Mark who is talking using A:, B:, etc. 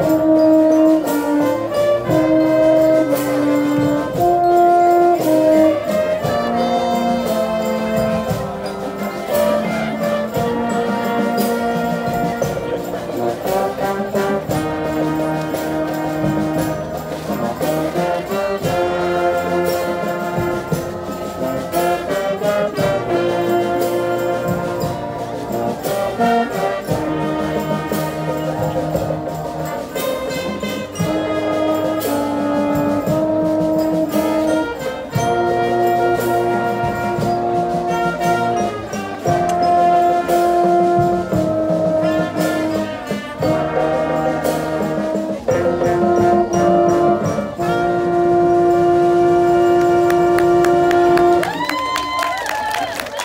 A: Música